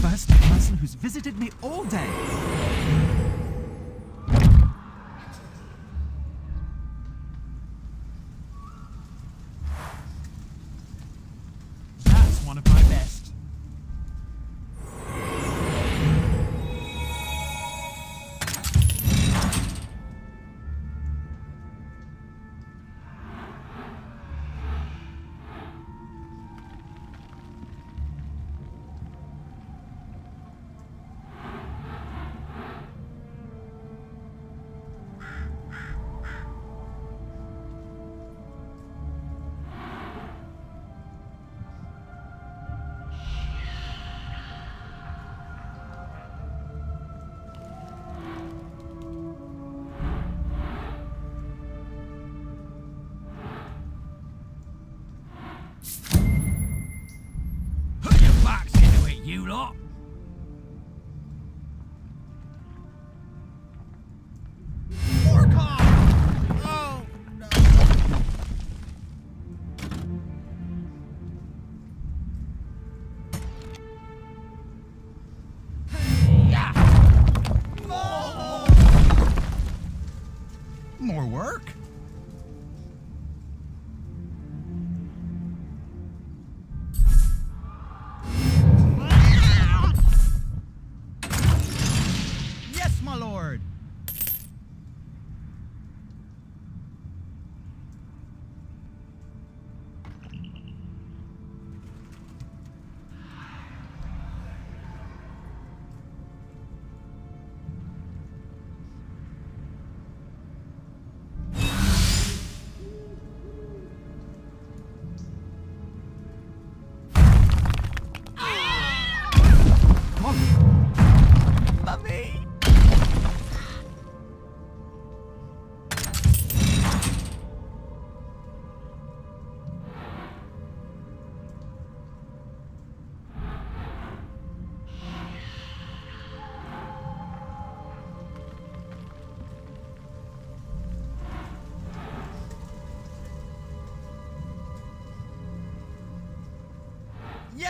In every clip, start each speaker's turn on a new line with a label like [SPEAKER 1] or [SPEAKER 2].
[SPEAKER 1] first person who's visited me all day.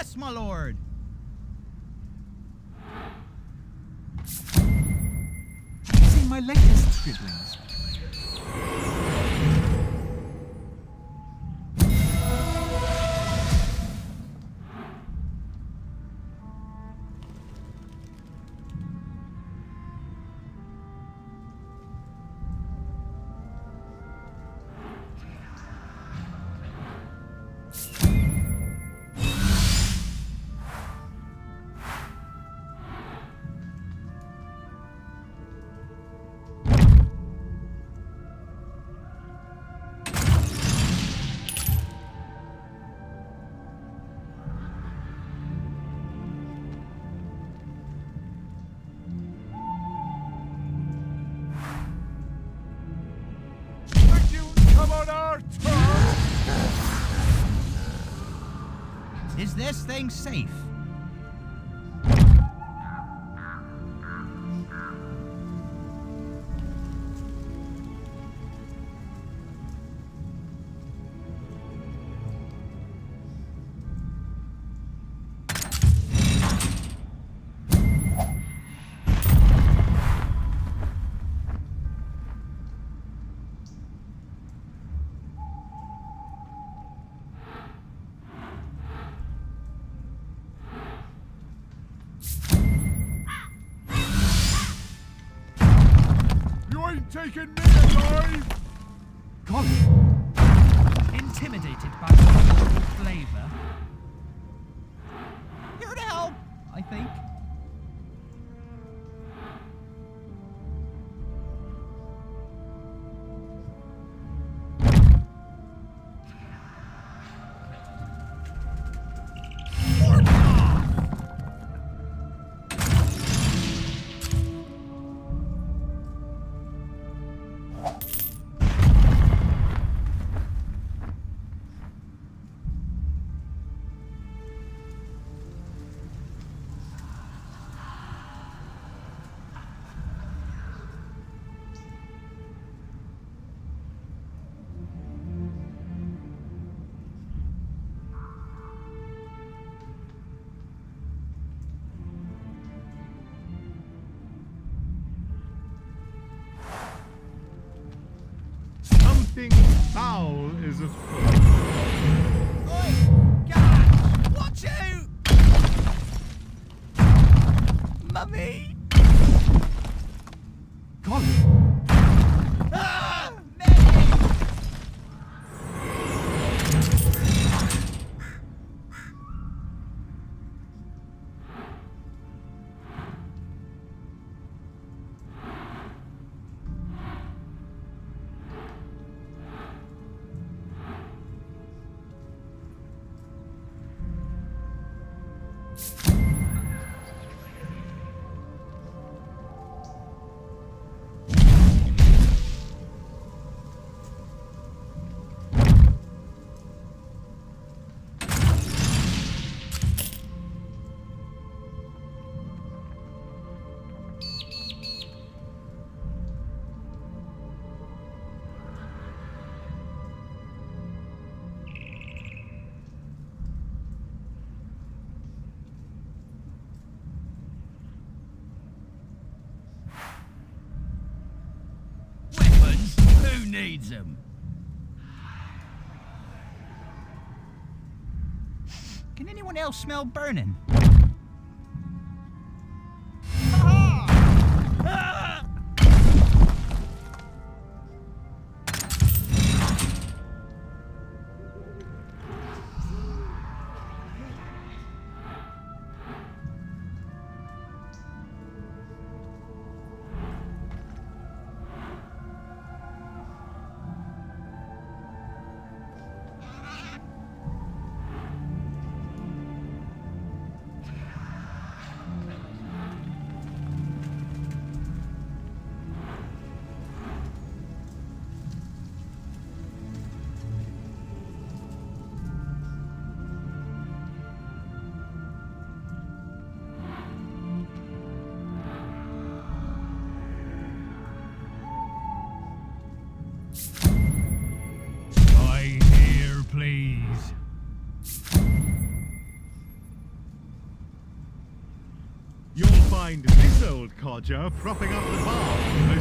[SPEAKER 2] Yes, my lord.
[SPEAKER 1] Seen my latest scribblings?
[SPEAKER 2] This thing safe?
[SPEAKER 3] Taking me foul is afoot.
[SPEAKER 4] Needs them?
[SPEAKER 2] Can anyone else smell burning?
[SPEAKER 3] Propping up the bar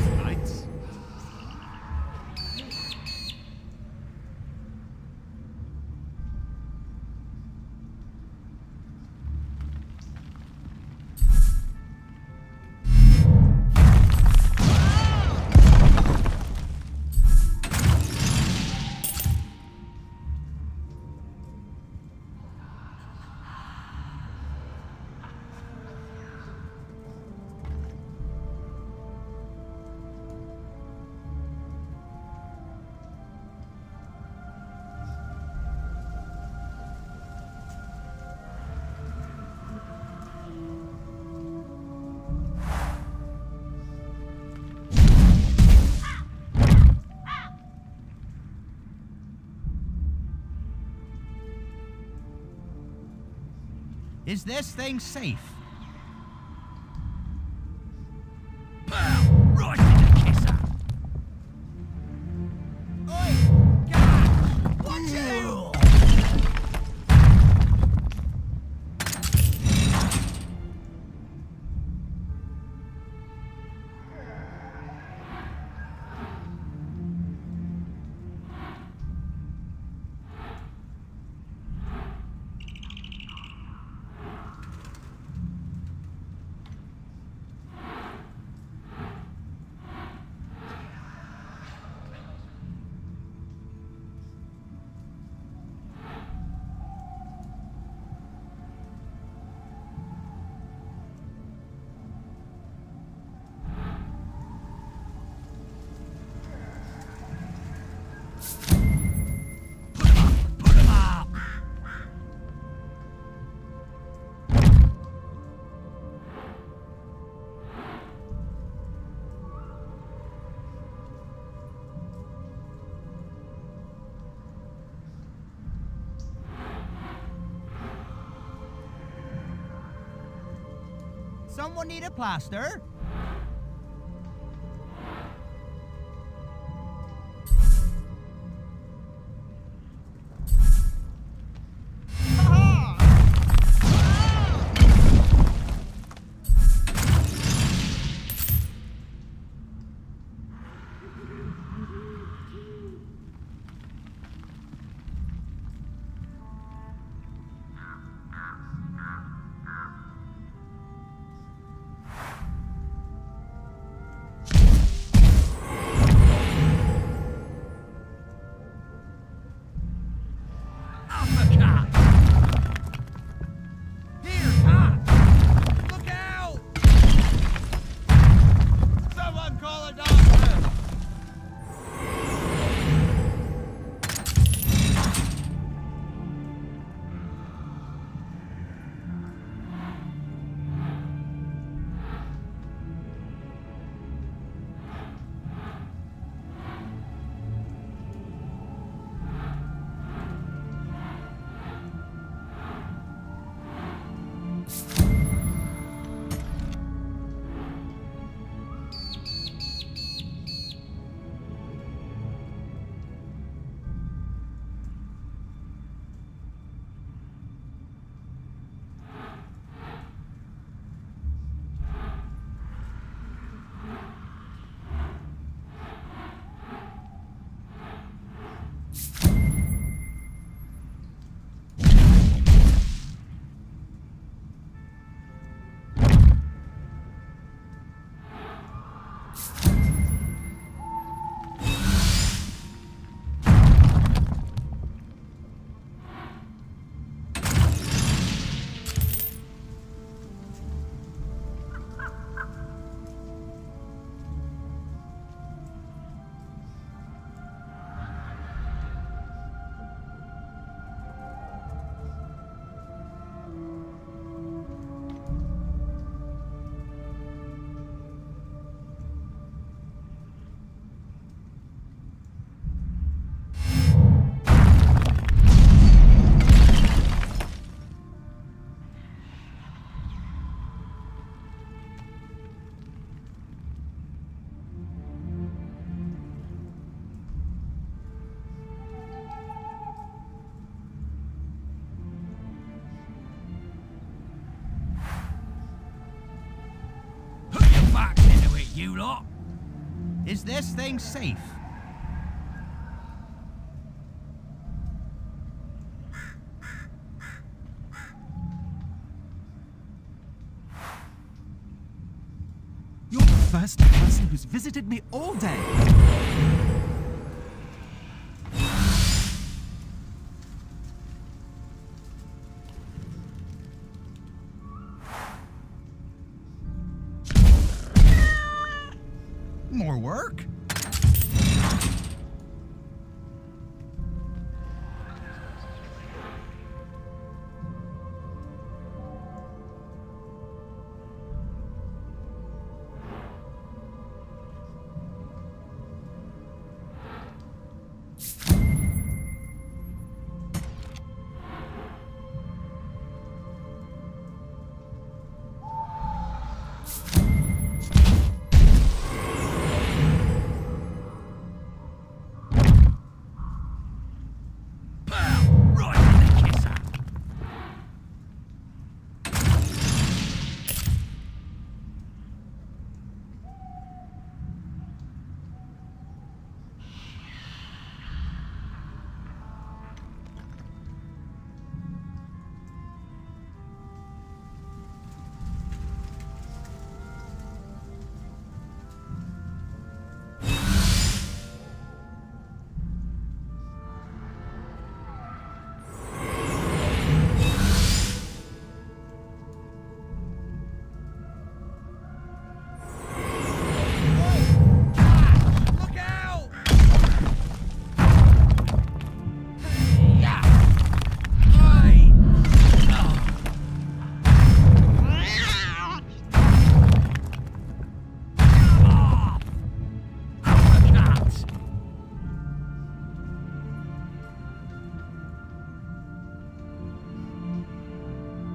[SPEAKER 2] Is this thing safe? Someone need a plaster? Is this thing safe?
[SPEAKER 1] You're the first person who's visited me all day.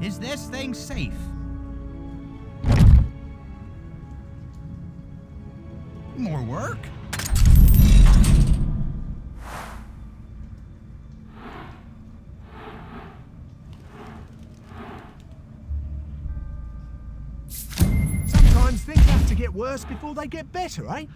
[SPEAKER 2] Is this thing safe? More work?
[SPEAKER 5] Sometimes things have to get worse before they get better, eh?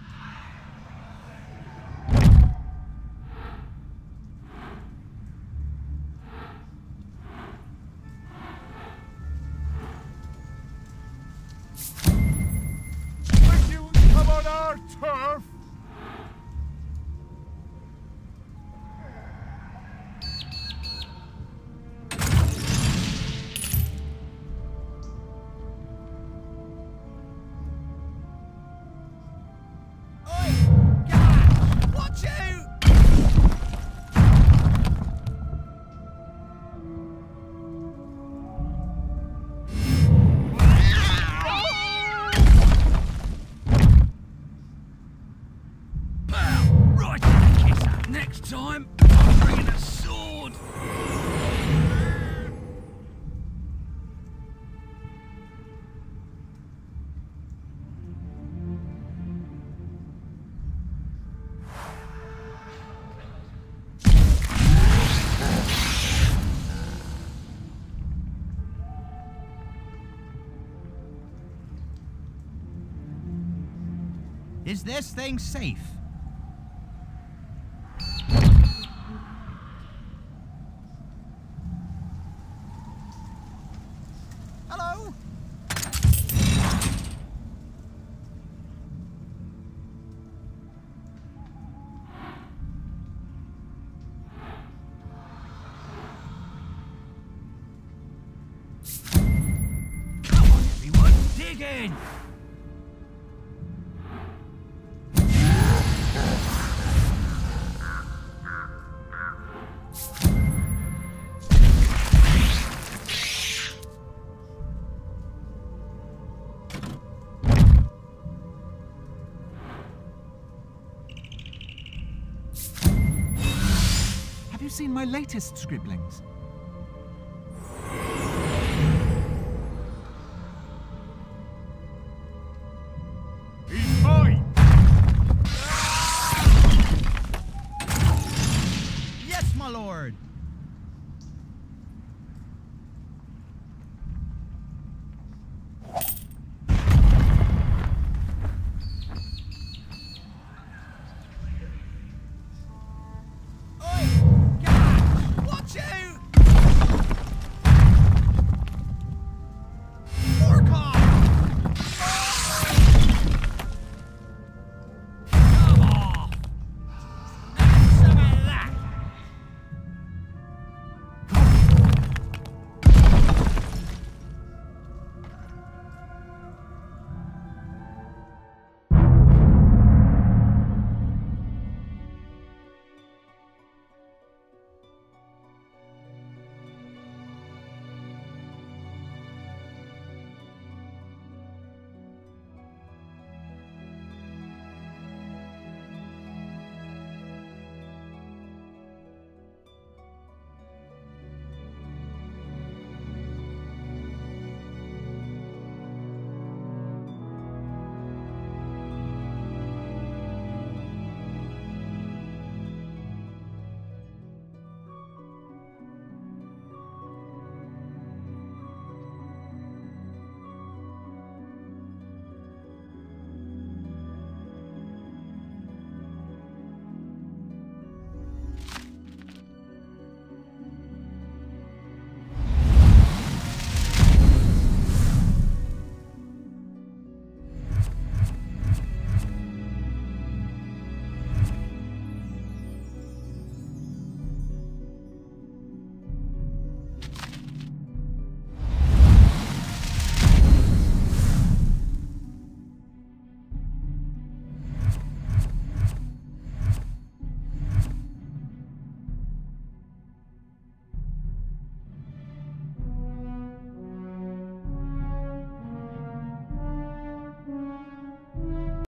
[SPEAKER 2] This thing safe? Hello?
[SPEAKER 4] Come on, everyone, dig in.
[SPEAKER 1] Seen my latest scribblings?